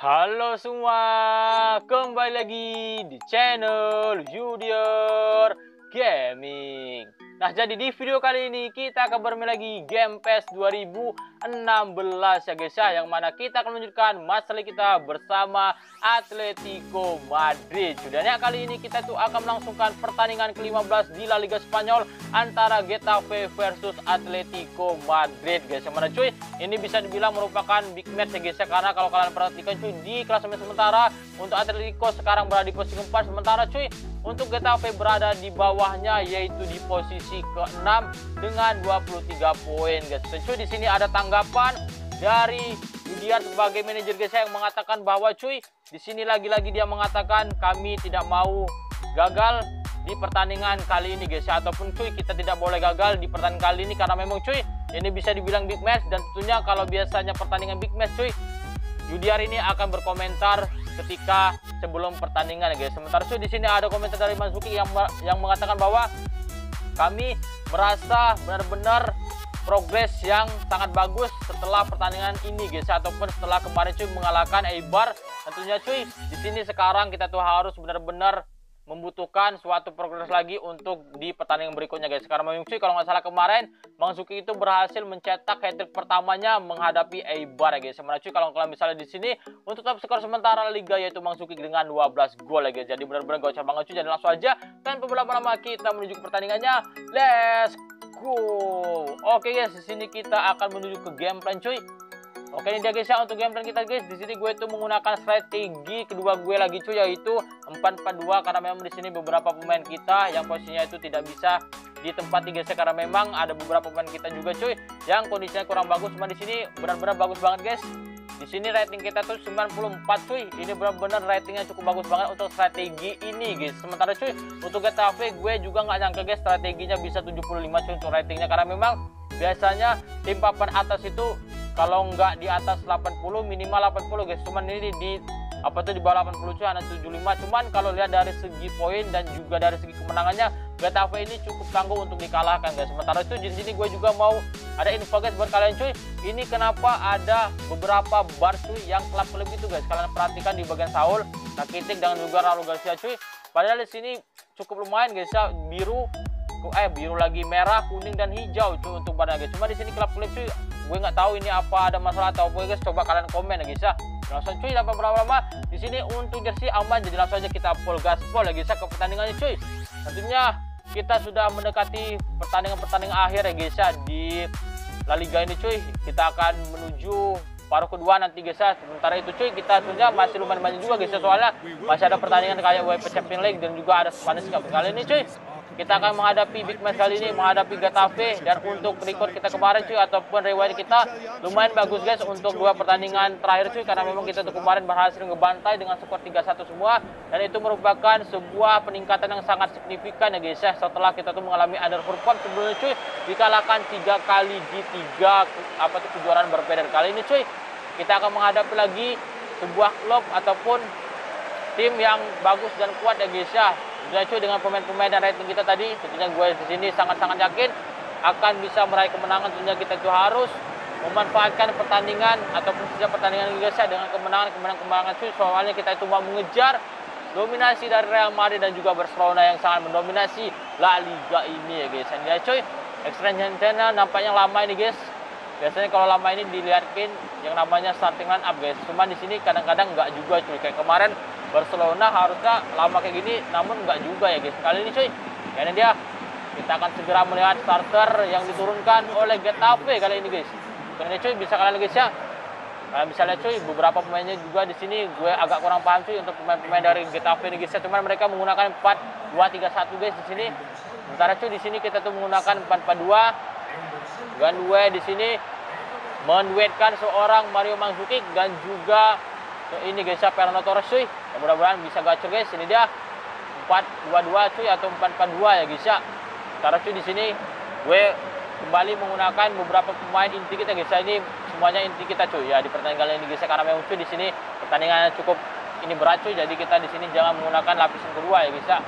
Halo semua, kembali lagi di channel Junior Gaming. Nah, jadi di video kali ini kita akan bermain lagi game PES 2016 ya guys ya, yang mana kita akan menunjukkan masalah kita bersama Atletico Madrid. Dan ya kali ini kita tuh akan melangsungkan pertandingan ke-15 di La Liga Spanyol antara Getafe versus Atletico Madrid guys. Yang mana cuy, ini bisa dibilang merupakan big match ya guys ya, karena kalau kalian perhatikan cuy di klasemen sementara untuk Atletico sekarang berada di posisi keempat sementara cuy untuk Getafe berada di bawahnya yaitu di posisi ke-6 dengan 23 poin guys. Tentu di sini ada tanggapan dari Yudian sebagai manajer guys yang mengatakan bahwa cuy di sini lagi-lagi dia mengatakan kami tidak mau gagal di pertandingan kali ini guys ataupun cuy kita tidak boleh gagal di pertandingan kali ini karena memang cuy ini bisa dibilang big match dan tentunya kalau biasanya pertandingan big match cuy Yudiar ini akan berkomentar ketika sebelum pertandingan guys. Sementara itu di sini ada komentar dari Manzuki yang yang mengatakan bahwa kami merasa benar-benar progres yang sangat bagus setelah pertandingan ini guys. Ataupun setelah kemarin cuy mengalahkan Eibar. Tentunya cuy di sini sekarang kita tuh harus benar-benar membutuhkan suatu progres lagi untuk di pertandingan berikutnya guys. Karena memang cuy kalau nggak salah kemarin Bang Suki itu berhasil mencetak hat trick pertamanya menghadapi Eibar ya guys. Sebenarnya cuy kalau kalian misalnya di sini untuk top skor sementara liga yaitu Bang Suki dengan 12 gol ya guys. Jadi benar-benar gocap banget cuy. Jadi langsung aja tanpa berlama-lama kita menuju ke pertandingannya. Let's go. Oke guys, di sini kita akan menuju ke game plan cuy. Oke ini dia guys ya untuk game plan kita guys. Di sini gue tuh menggunakan strategi kedua gue lagi cuy yaitu 4-4-2 karena memang di sini beberapa pemain kita yang posisinya itu tidak bisa di tempat guys ya karena memang ada beberapa pemain kita juga cuy yang kondisinya kurang bagus cuma di sini benar-benar bagus banget guys. Di sini rating kita tuh 94 cuy. Ini benar-benar ratingnya cukup bagus banget untuk strategi ini guys. Sementara cuy untuk Getafe gue juga nggak nyangka guys strateginya bisa 75 cuy untuk ratingnya karena memang biasanya tim papan atas itu kalau nggak di atas 80 minimal 80 guys. Cuman ini di apa tuh di bawah 80 cuy ada 75 cuman kalau lihat dari segi poin dan juga dari segi kemenangannya Getafe ini cukup tangguh untuk dikalahkan guys. Sementara itu di sini gue juga mau ada info guys buat kalian cuy. Ini kenapa ada beberapa bar cuy yang klub-klub itu guys? Kalian perhatikan di bagian Saul Rakitic dan juga Raul Garcia cuy. Padahal di sini cukup lumayan guys ya. Biru eh biru lagi merah kuning dan hijau cuy untuk badan guys. Cuma di sini klub-klub cuy gue nggak tahu ini apa ada masalah atau apa. Guys coba kalian komen ya guys ya. Langsung cuy dapat berapa lama? Di sini untuk jersey aman jadi langsung aja kita full gaspol ya guys ya ke pertandingannya cuy. Tentunya kita sudah mendekati pertandingan-pertandingan akhir ya guys ya di La Liga ini cuy. Kita akan menuju paruh kedua nanti guys ya. Sementara itu cuy kita tentunya masih lumayan banyak juga guys ya soalnya masih ada pertandingan kayak UEFA Champions League dan juga ada Spanish Cup kali ini cuy kita akan menghadapi big match kali ini menghadapi Getafe. Dan untuk record kita kemarin cuy ataupun riwayat kita lumayan bagus guys untuk dua pertandingan terakhir cuy. Karena memang kita tuh kemarin berhasil ngebantai dengan skor 3-1 semua. Dan itu merupakan sebuah peningkatan yang sangat signifikan ya guys ya. Setelah kita tuh mengalami underperform sebelumnya cuy dikalahkan tiga kali di tiga apa tuh kejuaraan berbeda. Kali ini cuy kita akan menghadapi lagi sebuah klub ataupun tim yang bagus dan kuat ya guys ya cuy dengan pemain-pemain dan rating kita tadi, tentunya gue di sini sangat-sangat yakin akan bisa meraih kemenangan. Tentunya kita tuh harus memanfaatkan pertandingan ataupun setiap pertandingan ya dengan kemenangan kemenangan-kemenangan cuy. Soalnya kita itu mau mengejar dominasi dari Real Madrid dan juga Barcelona yang sangat mendominasi La Liga ini ya guys. Dan ya cuy, extension nampaknya lama ini guys. Biasanya kalau lama ini dilihatin yang namanya starting line up guys. Cuma di sini kadang-kadang nggak juga cuy. Kayak kemarin Barcelona harusnya lama kayak gini namun nggak juga ya guys. Kali ini cuy ya ini dia. Kita akan segera melihat starter yang diturunkan oleh Getafe kali ini guys. Ini cuy bisa kalian guys ya. Kalian bisa lihat cuy beberapa pemainnya juga di sini. Gue agak kurang paham cuy untuk pemain-pemain dari Getafe ini guys ya. Cuman mereka menggunakan 4 2 3 1 guys di sini. Sementara cuy di sini kita tuh menggunakan 4 4 2 dan gue di sini menduetkan seorang Mario Mandzukic dan juga ini guys ya Fernando Torres cuy ya, mudah-mudahan bisa gacor guys. Ini dia. 4-2-2 cuy atau 4-4-2 ya guys ya. Karena cuy di sini gue kembali menggunakan beberapa pemain inti kita guys ya. Ini semuanya inti kita cuy ya di pertandingan ini guys ya. Karena memang cuy di sini pertandingannya cukup ini berat cuy. Jadi kita di sini jangan menggunakan lapisan kedua ya guys ya.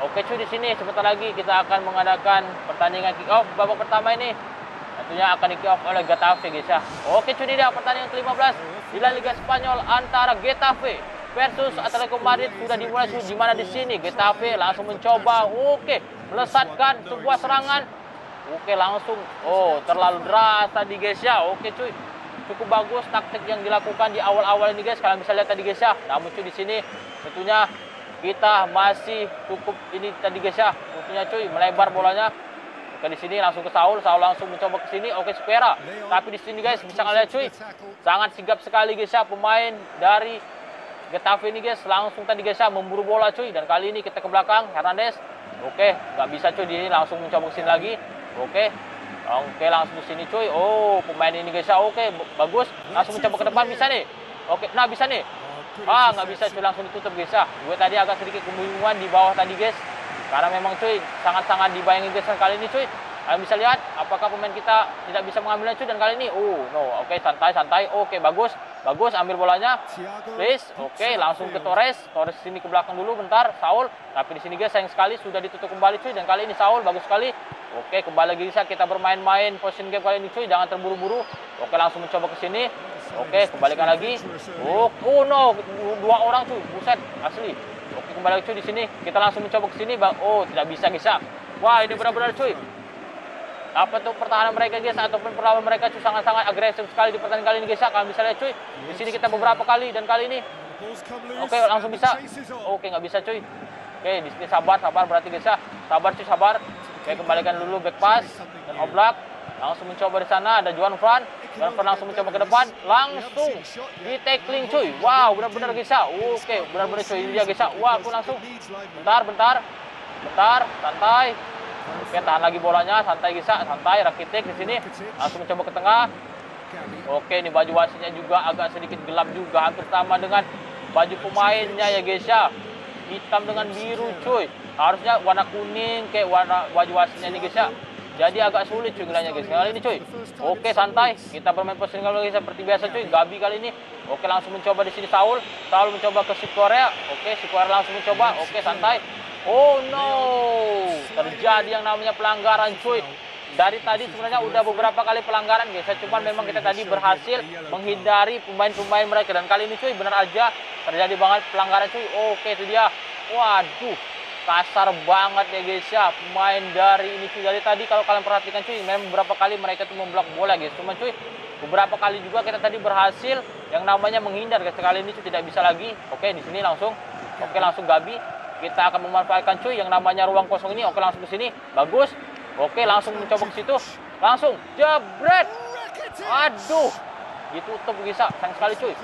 Oke cuy di sini sebentar lagi kita akan mengadakan pertandingan kick off babak pertama ini tentunya akan di oleh Getafe guys ya. Oke cuy ini dia pertandingan ke-15 di La Liga Spanyol antara Getafe versus Atletico Madrid sudah dimulai di mana di sini Getafe langsung mencoba oke melesatkan sebuah serangan. Oke langsung oh terlalu deras tadi guys ya. Oke cuy cukup bagus taktik yang dilakukan di awal-awal ini guys. Kalian bisa lihat tadi guys ya. Namun cuy di sini tentunya kita masih cukup ini tadi guys ya. Tentunya cuy melebar bolanya Oke di sini langsung ke Saul, Saul langsung mencoba ke sini. Oke Squera. Tapi di sini guys bisa kalian lihat cuy, sangat sigap sekali guys ya pemain dari Getafe ini guys langsung tadi guys ya memburu bola cuy dan kali ini kita ke belakang Hernandez. Oke, nggak bisa cuy di sini langsung mencoba ke sini lagi. Oke. Oke langsung di sini cuy. Oh pemain ini guys ya oke bagus langsung mencoba ke depan bisa nih. Oke, nah bisa nih. Ah nggak bisa cuy langsung ditutup guys ya. Gue tadi agak sedikit kebingungan di bawah tadi guys karena memang cuy, sangat-sangat dibayangin guys kali ini cuy. Kalian bisa lihat apakah pemain kita tidak bisa mengambilnya cuy dan kali ini oh no, oke okay, santai santai. Oke, okay, bagus. Bagus ambil bolanya. Please. Oke, okay, langsung ke Torres. Torres sini ke belakang dulu bentar. Saul. Tapi di sini guys sayang sekali sudah ditutup kembali cuy dan kali ini Saul bagus sekali. Oke, kembali lagi bisa kita bermain-main position game kali ini cuy. Jangan terburu-buru. Oke, langsung mencoba ke sini. Oke, kembalikan lagi. Oh, oh no, dua orang cuy. Buset, asli. Oke kembali lagi cuy di sini. Kita langsung mencoba ke sini bang. Oh tidak bisa ya. Wah ini benar-benar cuy. Apa tuh pertahanan mereka guys ataupun perlawanan mereka cuy sangat-sangat agresif sekali di pertandingan kali ini guys ya. Bisa lihat cuy. Di sini kita beberapa kali dan kali ini. Oke langsung bisa. Oke nggak bisa cuy. Oke di sini sabar sabar berarti guys ya. Sabar cuy sabar. Oke kembalikan dulu back pass dan oblak. Langsung mencoba di sana ada Juan Fran. Fran langsung mencoba ke depan, langsung di tackling cuy. Wow, benar-benar guys ya. Oke, benar-benar cuy. Ini dia guys ya. Wah, aku langsung. Bentar, bentar. Bentar, santai. Oke, tahan lagi bolanya, santai guys ya. Santai, Rakitic di sini. Langsung mencoba ke tengah. Oke, ini baju wasitnya juga agak sedikit gelap juga, hampir sama dengan baju pemainnya ya guys ya. Hitam dengan biru cuy. Harusnya warna kuning kayak warna baju wasitnya nih guys ya. Jadi agak sulit cuy gelanya guys. Kali ini cuy. Oke santai. Kita bermain posisi kali seperti biasa cuy. Gabi kali ini. Oke langsung mencoba di sini Saul. Saul mencoba ke si Korea. Oke si Korea langsung mencoba. Oke santai. Oh no. Terjadi yang namanya pelanggaran cuy. Dari tadi sebenarnya udah beberapa kali pelanggaran guys. Cuman memang kita tadi berhasil menghindari pemain-pemain mereka. Dan kali ini cuy benar aja terjadi banget pelanggaran cuy. Oke itu dia. Waduh kasar banget ya guys ya pemain dari ini cuy. Dari tadi kalau kalian perhatikan cuy memang beberapa kali mereka tuh memblok bola guys. Cuma cuy beberapa kali juga kita tadi berhasil yang namanya menghindar guys. Kali ini cuy tidak bisa lagi. Oke di sini langsung. Oke langsung Gabi. Kita akan memanfaatkan cuy yang namanya ruang kosong ini. Oke langsung ke sini. Bagus. Oke langsung mencoba ke situ. Langsung. Jebret. Aduh. Ditutup bisa sayang sekali cuy.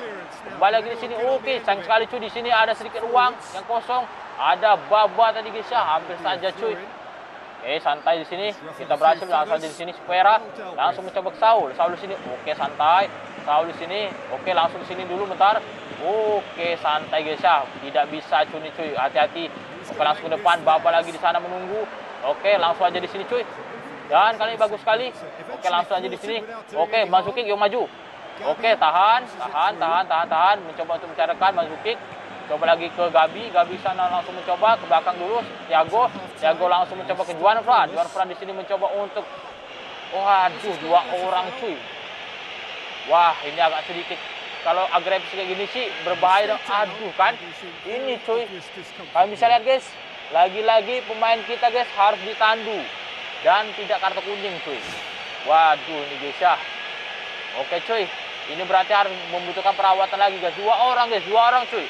Kembali lagi di sini. Oke sayang sekali cuy. Di sini ada sedikit ruang yang kosong ada baba tadi guys ya, hampir saja cuy. Oke, santai di sini. Kita berhasil langsung di sini Squera. Langsung mencoba ke Saul. Saul di sini. Oke, santai. Saul di sini. Oke, langsung di sini dulu bentar. Oke, santai guys ya. Tidak bisa cuy cuy. Hati-hati. Oke, langsung ke depan. Baba lagi di sana menunggu. Oke, langsung aja di sini cuy. Dan kali ini bagus sekali. Oke, langsung aja di sini. Oke, masukin yuk maju. Oke, tahan, tahan, tahan, tahan, tahan. Mencoba untuk mencarikan masukin. Coba lagi ke Gabi, Gabi sana langsung mencoba ke belakang dulu. Tiago, Tiago langsung mencoba ke Juan Fran. Juan Fran di sini mencoba untuk waduh dua orang cuy. Wah, ini agak sedikit kalau agresif kayak gini sih berbahaya dong. Aduh kan. Ini cuy. Kalian bisa lihat guys, lagi-lagi pemain kita guys harus ditandu dan tidak kartu kuning cuy. Waduh ini guys ya. Oke cuy, ini berarti harus membutuhkan perawatan lagi guys. Dua orang guys, dua orang cuy.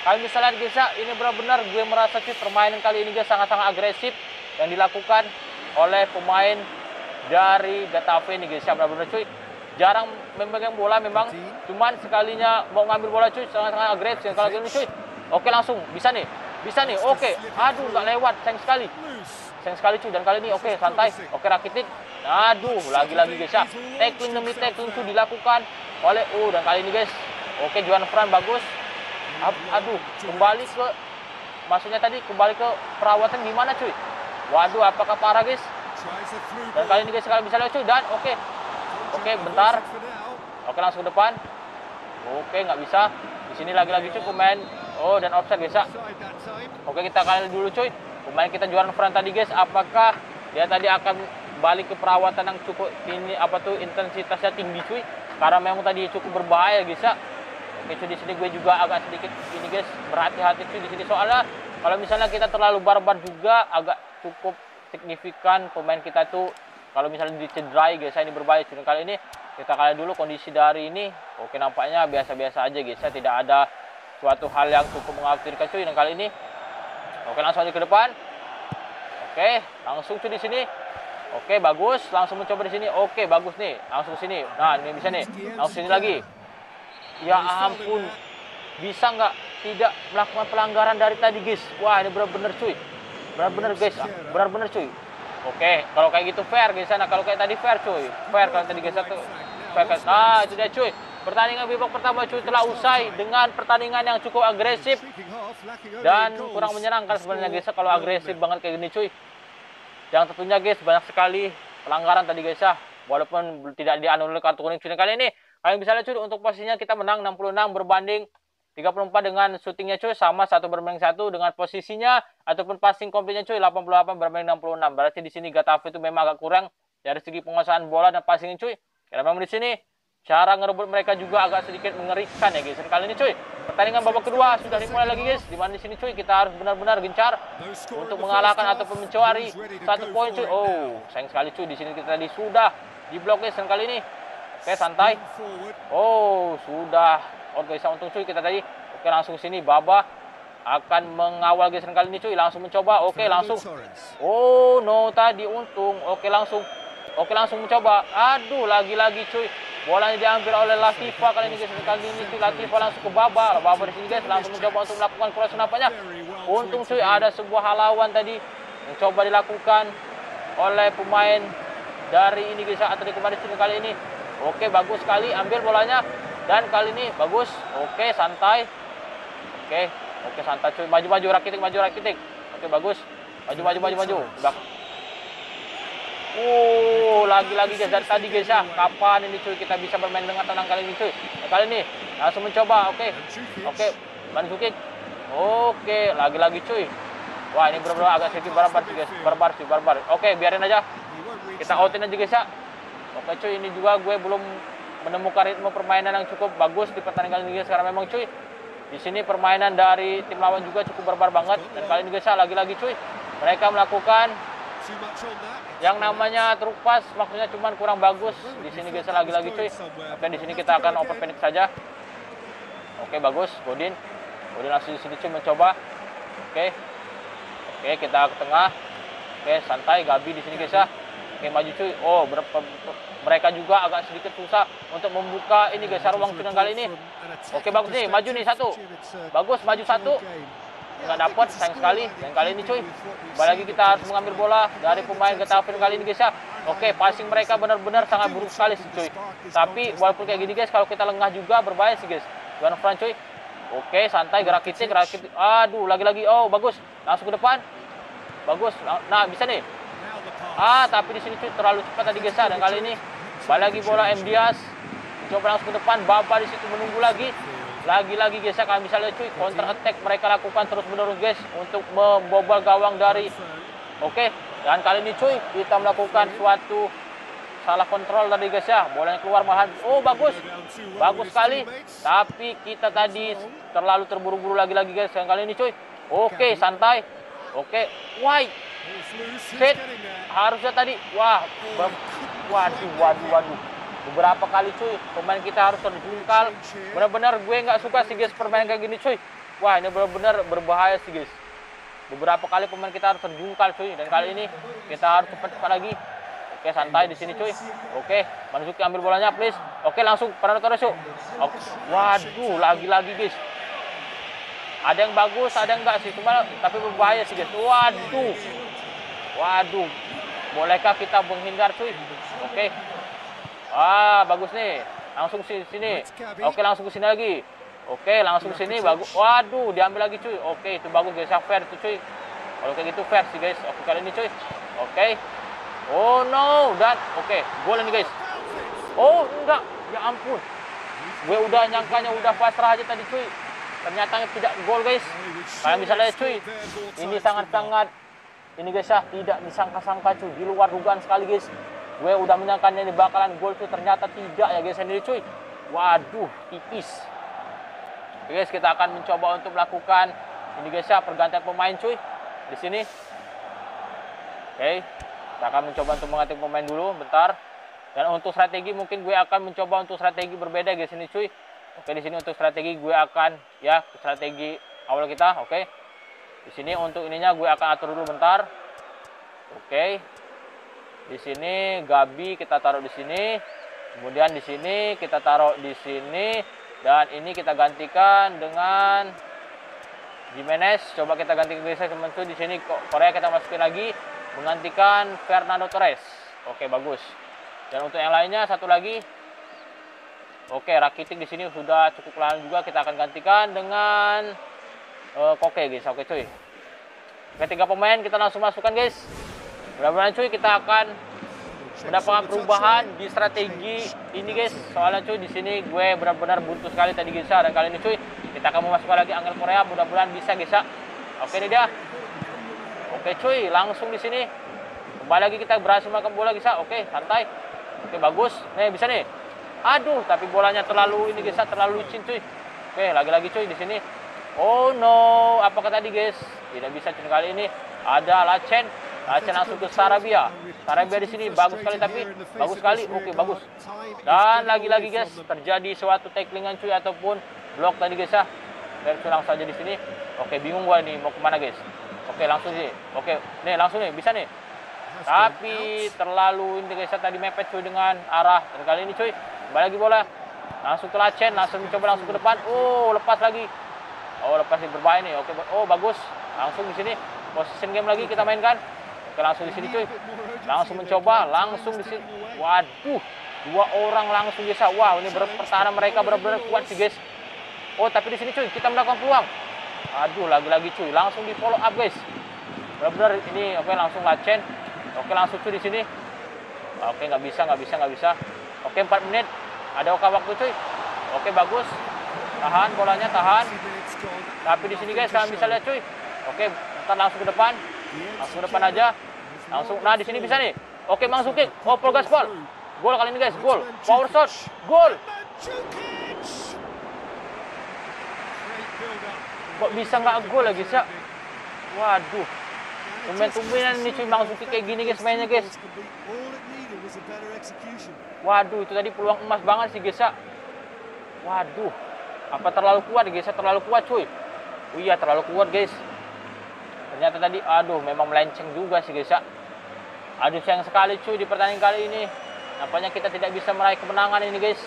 Kalian bisa lihat guys ya, ini benar-benar gue merasa sih permainan kali ini guys sangat-sangat agresif yang dilakukan oleh pemain dari Getafe ini guys ya benar-benar cuy. Jarang memegang bola memang, cuman sekalinya mau ngambil bola cuy sangat-sangat agresif kalau gini cuy. Oke langsung, bisa nih, bisa nih, oke. Aduh nggak lewat, sayang sekali. Sayang sekali cuy, dan kali ini oke santai. Oke Rakitic, aduh lagi-lagi guys ya. Tackling demi tackling cuy dilakukan oleh U dan kali ini guys. Oke Juan Fran bagus, aduh kembali ke maksudnya tadi kembali ke perawatan gimana cuy? Waduh apakah parah guys? Dan kali ini guys kalian bisa lihat cuy dan oke. Okay. oke okay, bentar. Oke okay, langsung ke depan. Oke nggak bisa. Di sini lagi-lagi cuy pemain. Oh dan offset bisa oke kita kali dulu cuy. Pemain kita juara front tadi guys. Apakah dia tadi akan balik ke perawatan yang cukup ini apa tuh intensitasnya tinggi cuy? Karena memang tadi cukup berbahaya guys ya oke di sini gue juga agak sedikit ini guys berhati-hati cuy di sini soalnya kalau misalnya kita terlalu barbar juga agak cukup signifikan pemain kita tuh kalau misalnya dicederai guys ini berbahaya cuy kali ini kita kali dulu kondisi dari ini oke nampaknya biasa-biasa aja guys ya tidak ada suatu hal yang cukup mengkhawatirkan cuy dan kali ini oke langsung aja ke depan oke langsung cuy di sini Oke, bagus. Langsung mencoba di sini. Oke, bagus nih. Langsung sini. Nah, ini bisa nih. Langsung sini lagi. Ya ampun. Bisa nggak tidak melakukan pelanggaran dari tadi, guys? Wah, ini benar-benar cuy. Benar-benar, guys. Benar-benar cuy. Oke, kalau kayak gitu fair, guys. Nah, kalau kayak tadi fair, cuy. Fair kalau tadi guys tuh. Fair, guys. Nah, itu dia, cuy. Pertandingan babak pertama cuy telah usai dengan pertandingan yang cukup agresif dan kurang menyenangkan sebenarnya guys kalau agresif banget kayak gini cuy yang tentunya guys banyak sekali pelanggaran tadi guys ya walaupun tidak dianulir kartu kuning cuy kali ini kalian bisa lihat cuy untuk posisinya kita menang 66 berbanding 34 dengan syutingnya cuy sama satu berbanding satu dengan posisinya ataupun passing komplitnya cuy 88 berbanding 66 berarti di sini Getafe itu memang agak kurang dari segi penguasaan bola dan passing cuy karena memang di sini cara ngerebut mereka juga agak sedikit mengerikan ya guys dan kali ini cuy Pertandingan babak kedua sudah dimulai lagi guys. Di mana di sini cuy kita harus benar-benar gencar untuk mengalahkan ataupun mencari satu poin cuy. Oh, sayang sekali cuy di sini kita tadi sudah di blok guys dan kali ini. Oke, santai. Oh, sudah. Oke, bisa untung cuy kita tadi. Oke, langsung sini Baba akan mengawal dan kali ini cuy langsung mencoba. Oke, langsung. Oh, no tadi untung. Oke, langsung. Oke, langsung mencoba. Aduh, lagi-lagi cuy. Bola ini diambil oleh Latifa kali ini guys. Kali ini tuh Latifa langsung ke Baba. Baba di sini guys langsung mencoba untuk melakukan cross nampaknya. Untung cuy ada sebuah halawan tadi mencoba dilakukan oleh pemain dari ini guys kemarin sini kali ini. Oke bagus sekali ambil bolanya dan kali ini bagus. Oke santai. Oke oke santai cuy maju maju rakitik maju rakitik. Oke bagus. Maju maju maju maju. Udah Oh, lagi-lagi guys dari tadi guys ya. Kapan ini cuy kita bisa bermain dengan tenang kali ini cuy? Nah, kali ini langsung mencoba. Oke. Oke. Mansuki. Oke, lagi-lagi cuy. Wah, ini benar-benar agak sedikit barbar sih guys. Barbar sih, barbar. Oke, biarin aja. Kita outin aja guys ya. Oke cuy, ini juga gue belum menemukan ritme permainan yang cukup bagus di pertandingan guys. Karena memang cuy, di sini permainan dari tim lawan juga cukup barbar banget. Dan kali ini guys ya, lagi-lagi cuy. Mereka melakukan yang namanya truk pas maksudnya cuma kurang bagus di sini guys lagi-lagi cuy oke di sini kita akan open panic saja oke bagus Godin Godin langsung di sini cuy mencoba oke oke kita ke tengah oke santai Gabi di sini ya oke maju cuy. Oh berapa mereka juga agak sedikit susah untuk membuka ini guys ruang kali ini. oke bagus nih. Maju nih satu. Bagus maju satu. nggak dapat sayang sekali. Dan kali ini cuy. lagi kita harus mengambil bola dari pemain Getafe kali ini guys ya. Oke passing mereka benar-benar sangat buruk sekali sih cuy. tapi walaupun kayak gini guys kalau kita lengah juga berbahaya sih guys. Juan Fran cuy. Oke santai gerak kita gerak kita aduh lagi-lagi. Oh bagus. Langsung ke depan. Bagus. Nah bisa nih ah tapi di sini cuy terlalu cepat tadi guys ya dan kali ini. Balik lagi bola M Diaz. Coba langsung ke depan Bapak di situ menunggu lagi. Lagi-lagi guys ya kalian bisa lihat cuy counter attack mereka lakukan terus menerus guys untuk membobol gawang dari oke okay. dan kali ini cuy kita melakukan suatu salah kontrol tadi guys ya. Bolanya keluar malahan. Oh bagus. Bagus sekali. Tapi kita tadi terlalu terburu-buru lagi-lagi guys yang kali ini cuy. Oke okay, santai. Oke okay. Set harusnya tadi. Wah waduh waduh waduh. Beberapa kali cuy. Pemain kita harus terjungkal. Benar-benar gue nggak suka sih guys permainan kayak gini cuy. Wah ini benar-benar berbahaya sih guys. Beberapa kali pemain kita harus terjungkal cuy. Dan kali ini kita harus cepat-cepat lagi. Oke santai di sini cuy. Oke Mansuki ambil bolanya please. Oke langsung. Fernando Torres yuk oke. waduh lagi-lagi guys. Ada yang bagus ada yang enggak sih. Cuma tapi berbahaya sih guys. Waduh waduh bolehkah kita menghindar cuy oke Ah, bagus nih. Langsung sini. Oke, langsung ke sini lagi. Oke, langsung sini bagus. Waduh, diambil lagi cuy. Oke, itu bagus guys. Fair itu cuy. Kalau kayak gitu fair sih guys. Oke, kali ini cuy. Oke. Oh no, dan oke, gol ini guys. Oh, enggak. Ya ampun. Gue udah nyangkanya udah pasrah aja tadi cuy. Ternyata tidak gol guys. Kalian bisa lihat cuy. Ini sangat-sangat ini guys ya tidak disangka-sangka cuy. Di luar dugaan sekali guys. Gue udah menyangkanya ini bakalan gol tuh ternyata tidak ya guys ini cuy. Waduh tipis. Oke guys kita akan mencoba untuk melakukan ini guys ya pergantian pemain cuy. Di sini. Oke kita akan mencoba untuk mengganti pemain dulu bentar. Dan untuk strategi mungkin gue akan mencoba untuk strategi berbeda guys ini cuy. Oke di sini untuk strategi gue akan ya strategi awal kita oke di sini untuk ininya gue akan atur dulu bentar. Oke. Di sini Gabi kita taruh di sini. Kemudian di sini kita taruh di sini. Dan ini kita gantikan dengan Jimenez. Coba kita ganti ke teman di sini Korea kita masukin lagi. Menggantikan Fernando Torres. Oke bagus. Dan untuk yang lainnya satu lagi. Oke Rakitic di sini sudah cukup lahan juga. Kita akan gantikan dengan uh, Koke guys oke cuy. Ketiga pemain kita langsung masukkan guys. Mudah-mudahan cuy? Kita akan mendapatkan perubahan di strategi ini guys. Soalnya cuy di sini gue benar-benar buntu sekali tadi guys dan kali ini cuy kita akan memasukkan lagi Angel Korea. Mudah-mudahan bisa guys oke ini dia. Oke cuy langsung di sini. Kembali lagi kita berhasil makan bola guys oke santai. Oke bagus. Nih bisa nih. Aduh tapi bolanya terlalu ini guys terlalu licin cuy. Oke lagi-lagi cuy di sini oh no apakah tadi guys tidak bisa cuy kali ini ada Lacen Lacen langsung ke Sarabia Sarabia di sini bagus sekali tapi bagus sekali. Oke, bagus. Dan lagi-lagi guys, terjadi suatu tacklingan cuy ataupun blok tadi guys ya. Kita langsung saja di sini. Oke, bingung gua nih mau ke mana guys. Oke, langsung sih. Oke, nih langsung nih, bisa nih. Tapi terlalu ini guys tadi mepet cuy dengan arah. Dan kali ini cuy, kembali lagi bola. Langsung ke Lacen, langsung coba langsung ke depan. Oh, lepas lagi. Oh, lepas berbahaya nih. Oke, oh bagus. Langsung di sini. Position game lagi kita mainkan. Oke, langsung di sini cuy. Langsung mencoba langsung di sini. Waduh dua orang langsung bisa. Wow ini pertahanan mereka benar-benar kuat sih guys. Oh tapi di sini cuy kita melakukan peluang. Aduh lagi-lagi cuy. Langsung di follow up guys. Benar-benar ini oke langsung lacen oke langsung cuy di sini. Oke nggak bisa nggak bisa nggak bisa. Oke 4 menit. Ada oka waktu cuy? Oke bagus tahan bolanya tahan tapi di sini guys kalian bisa lihat cuy oke ntar langsung ke depan langsung ke depan aja Langsung, nah di sini bisa nih. Oke, langsung kick. Oh, Gaspar. Gol kali ini guys, gol. Power shot, gol. Kok bisa nggak gol lagi sih? Waduh. Tumben-tumbenan ini cuy langsung kayak gini guys mainnya guys. Waduh, itu tadi peluang emas banget sih guys ya. Waduh. Apa terlalu kuat guys? Terlalu kuat cuy. Oh iya, terlalu kuat guys. Ternyata tadi aduh memang melenceng juga sih guys ya. Aduh sayang sekali cuy di pertandingan kali ini. Nampaknya kita tidak bisa meraih kemenangan ini guys.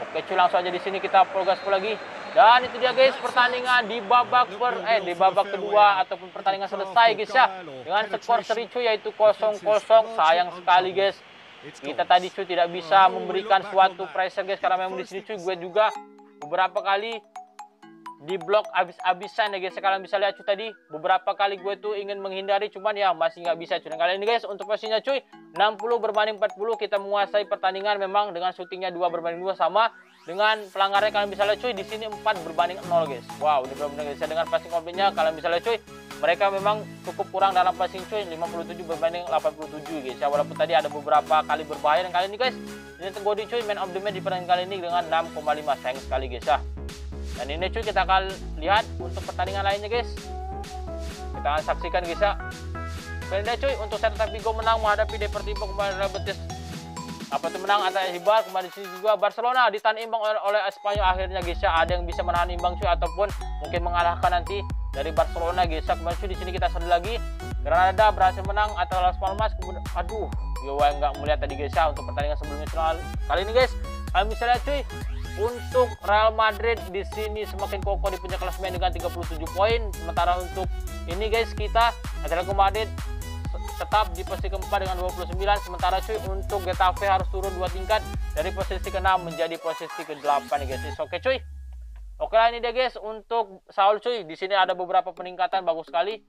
Oke cuy langsung aja di sini kita progres lagi. Dan itu dia guys pertandingan di babak per eh di babak kedua ataupun pertandingan selesai guys ya. Dengan skor seri cuy yaitu 0-0. Sayang sekali guys. Kita tadi cuy tidak bisa memberikan suatu pressure guys karena memang di sini cuy gue juga beberapa kali di blok abis-abisan ya guys. Kalian bisa lihat cuy tadi beberapa kali gue tuh ingin menghindari cuman ya masih nggak bisa cuy. Dan kali ini guys untuk posisinya cuy 60 berbanding 40 kita menguasai pertandingan memang dengan syutingnya 2 berbanding 2 sama dengan pelanggarannya kalian bisa lihat cuy di sini 4 berbanding 0 guys wow ini benar-benar guys dengan passing komplitnya kalian bisa lihat cuy mereka memang cukup kurang dalam passing cuy 57 berbanding 87 guys ya walaupun tadi ada beberapa kali berbahaya dan kali ini guys ini Tenggodi cuy man of the match di pertandingan kali ini dengan 6,5 sayang sekali guys ya dan ini cuy kita akan lihat untuk pertandingan lainnya guys. Kita akan saksikan guys ya. Kemudian cuy untuk Celta Vigo menang menghadapi Deportivo kemarin Betis. Apa itu menang atas Ibar kemarin sini juga Barcelona ditahan imbang oleh, Espanyol akhirnya guys ya. Ada yang bisa menahan imbang cuy ataupun mungkin mengalahkan nanti dari Barcelona guys ya. Kemarin cuy di sini kita satu lagi Granada berhasil menang atas Las Palmas. Kemudian aduh, gue nggak melihat tadi guys ya untuk pertandingan sebelumnya kali ini guys. Kalian bisa lihat cuy untuk Real Madrid di sini semakin kokoh di puncak klasemen dengan 37 poin. Sementara untuk ini guys kita Atletico Madrid tetap di posisi keempat dengan 29 sementara cuy untuk Getafe harus turun dua tingkat dari posisi ke-6 menjadi posisi ke-8 nih guys. Oke cuy. Oke lah ini deh guys untuk Saul cuy. Di sini ada beberapa peningkatan bagus sekali.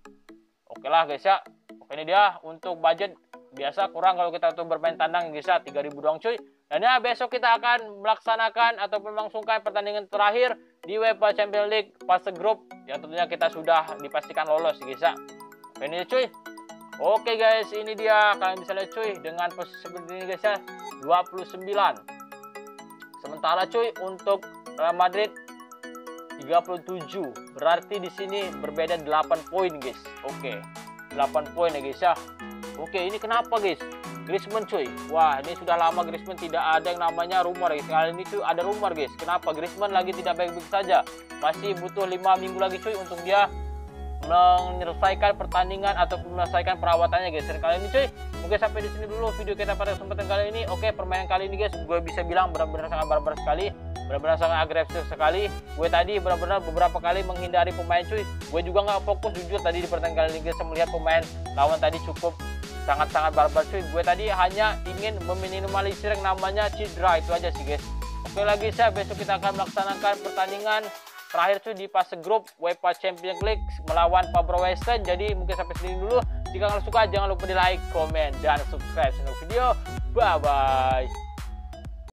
Oke lah guys ya. Oke ini dia untuk budget biasa kurang kalau kita untuk bermain tandang guys ya 3000 doang cuy. Dan ya besok kita akan melaksanakan atau melangsungkan pertandingan terakhir di UEFA Champions League fase grup yang tentunya kita sudah dipastikan lolos guys ya. ini cuy oke guys ini dia. Kalian bisa lihat cuy dengan posisi seperti ini guys ya. 29 sementara cuy untuk Real Madrid 37 berarti di sini berbeda 8 poin guys. Oke 8 poin ya guys ya. Oke ini kenapa guys? Griezmann cuy. Wah ini sudah lama Griezmann tidak ada yang namanya rumor guys. Kali ini tuh ada rumor guys. Kenapa? Griezmann lagi tidak baik-baik saja. Masih butuh 5 minggu lagi cuy untuk dia menyelesaikan pertandingan atau menyelesaikan perawatannya guys. Dan kali ini cuy mungkin sampai di sini dulu video kita pada kesempatan kali ini. Oke permainan kali ini guys gue bisa bilang benar-benar sangat barbar sekali. Benar-benar sangat agresif sekali. Gue tadi benar-benar beberapa kali menghindari pemain cuy. Gue juga nggak fokus jujur tadi di pertandingan kali ini guys melihat pemain lawan tadi cukup sangat-sangat barbar cuy. Gue tadi hanya ingin meminimalisir yang namanya cedera itu aja sih guys. Oke lagi saya besok kita akan melaksanakan pertandingan terakhir cuy di fase grup UEFA Champions League melawan Fabro Western jadi mungkin sampai sini dulu. Jika kalian suka jangan lupa di like, komen, dan subscribe channel video. Bye bye